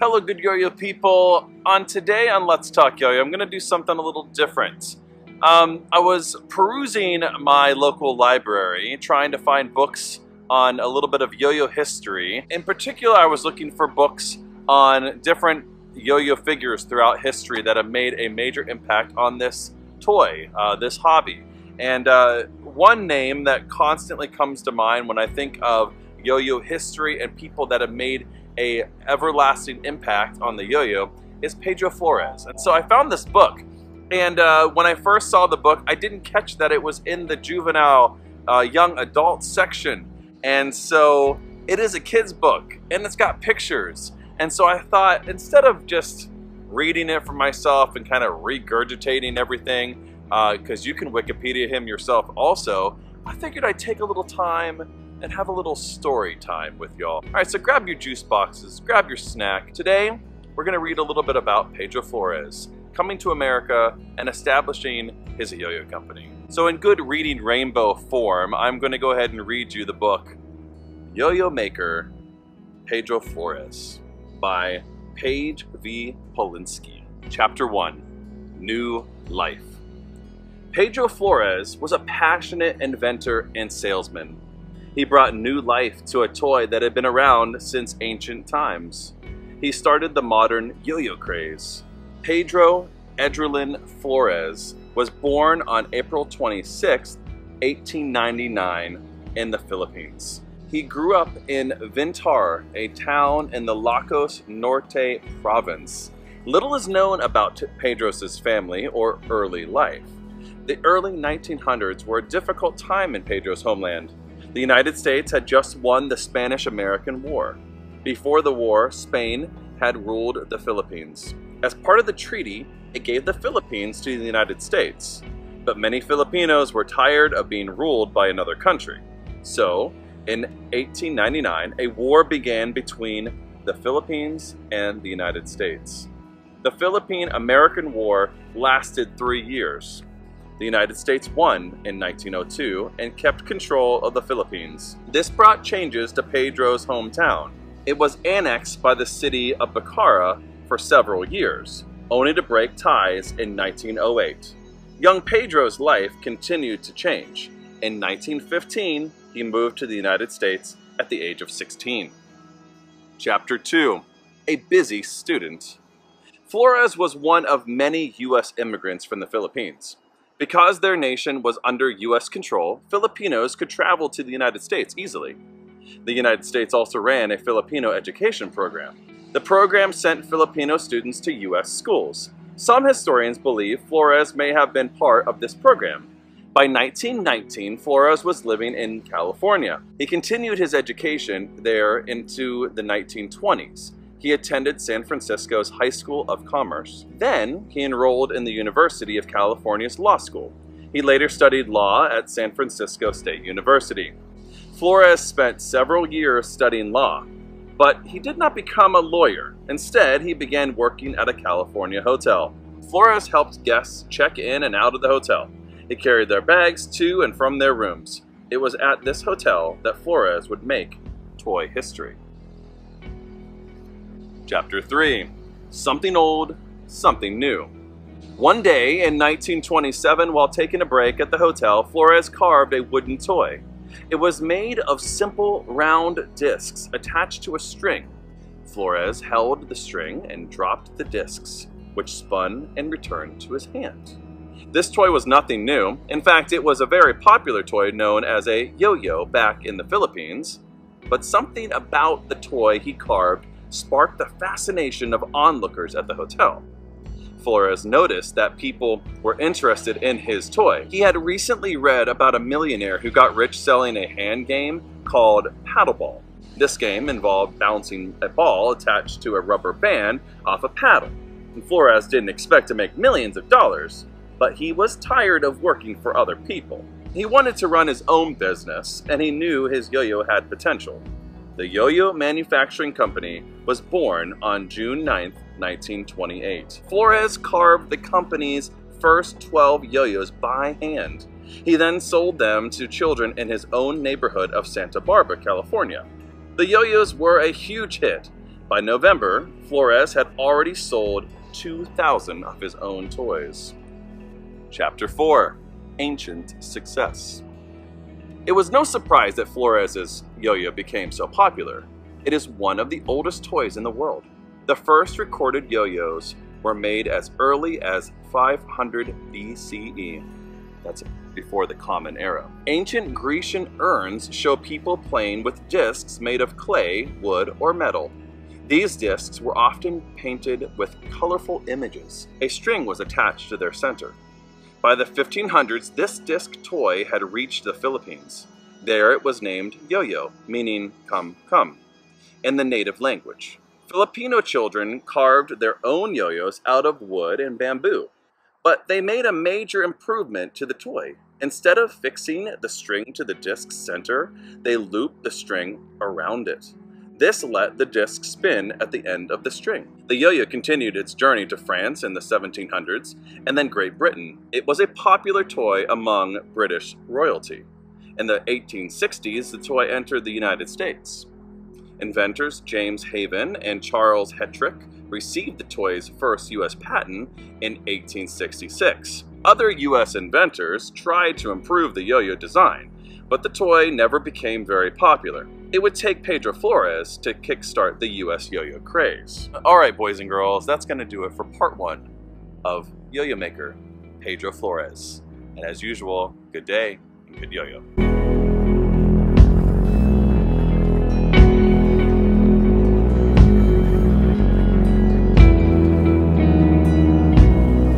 Hello, good yo-yo people. On today on Let's Talk Yo-Yo, I'm going to do something a little different. Um, I was perusing my local library, trying to find books on a little bit of yo-yo history. In particular, I was looking for books on different yo-yo figures throughout history that have made a major impact on this toy, uh, this hobby. And uh, one name that constantly comes to mind when I think of yo-yo history and people that have made a everlasting impact on the yo-yo is Pedro Flores. And so I found this book. And uh, when I first saw the book, I didn't catch that it was in the juvenile uh, young adult section. And so it is a kid's book and it's got pictures. And so I thought instead of just reading it for myself and kind of regurgitating everything, because uh, you can Wikipedia him yourself also, I figured I'd take a little time and have a little story time with y'all. All right, so grab your juice boxes, grab your snack. Today, we're gonna read a little bit about Pedro Flores, coming to America and establishing his yo-yo company. So in good reading rainbow form, I'm gonna go ahead and read you the book, Yo-Yo Maker, Pedro Flores, by Paige V. Polinsky. Chapter 1, New Life. Pedro Flores was a passionate inventor and salesman he brought new life to a toy that had been around since ancient times. He started the modern yo-yo craze. Pedro Edralin Flores was born on April 26, 1899 in the Philippines. He grew up in Vintar, a town in the Ilocos Norte province. Little is known about Pedro's family or early life. The early 1900s were a difficult time in Pedro's homeland. The United States had just won the Spanish-American War. Before the war, Spain had ruled the Philippines. As part of the treaty, it gave the Philippines to the United States. But many Filipinos were tired of being ruled by another country. So, in 1899, a war began between the Philippines and the United States. The Philippine-American War lasted three years. The United States won in 1902 and kept control of the Philippines. This brought changes to Pedro's hometown. It was annexed by the city of Bacarra for several years, only to break ties in 1908. Young Pedro's life continued to change. In 1915, he moved to the United States at the age of 16. Chapter 2 A Busy Student Flores was one of many U.S. immigrants from the Philippines. Because their nation was under U.S. control, Filipinos could travel to the United States easily. The United States also ran a Filipino education program. The program sent Filipino students to U.S. schools. Some historians believe Flores may have been part of this program. By 1919, Flores was living in California. He continued his education there into the 1920s. He attended San Francisco's High School of Commerce. Then, he enrolled in the University of California's Law School. He later studied law at San Francisco State University. Flores spent several years studying law, but he did not become a lawyer. Instead, he began working at a California hotel. Flores helped guests check in and out of the hotel. He carried their bags to and from their rooms. It was at this hotel that Flores would make toy history. Chapter 3 Something Old, Something New. One day in 1927, while taking a break at the hotel, Flores carved a wooden toy. It was made of simple round discs attached to a string. Flores held the string and dropped the discs, which spun and returned to his hand. This toy was nothing new. In fact, it was a very popular toy known as a yo-yo back in the Philippines. But something about the toy he carved sparked the fascination of onlookers at the hotel. Flores noticed that people were interested in his toy. He had recently read about a millionaire who got rich selling a hand game called Paddleball. This game involved bouncing a ball attached to a rubber band off a paddle. And Flores didn't expect to make millions of dollars, but he was tired of working for other people. He wanted to run his own business, and he knew his yo-yo had potential. The Yo-Yo Manufacturing Company was born on June 9, 1928. Flores carved the company's first 12 yo-yos by hand. He then sold them to children in his own neighborhood of Santa Barbara, California. The yo-yos were a huge hit. By November, Flores had already sold 2,000 of his own toys. Chapter 4 Ancient Success It was no surprise that Flores's yo-yo became so popular. It is one of the oldest toys in the world. The first recorded yo-yos were made as early as 500 BCE. That's before the Common Era. Ancient Grecian urns show people playing with discs made of clay, wood, or metal. These discs were often painted with colorful images. A string was attached to their center. By the 1500s, this disc toy had reached the Philippines. There it was named yo-yo, meaning come, come, in the native language. Filipino children carved their own yo-yos out of wood and bamboo, but they made a major improvement to the toy. Instead of fixing the string to the disc's center, they looped the string around it. This let the disc spin at the end of the string. The yo-yo continued its journey to France in the 1700s and then Great Britain. It was a popular toy among British royalty. In the 1860s, the toy entered the United States. Inventors James Haven and Charles Hettrick received the toy's first U.S. patent in 1866. Other U.S. inventors tried to improve the yo-yo design, but the toy never became very popular. It would take Pedro Flores to kickstart the US yo-yo craze. Alright boys and girls, that's going to do it for part one of Yo-Yo Maker, Pedro Flores. And as usual, good day and good yo-yo.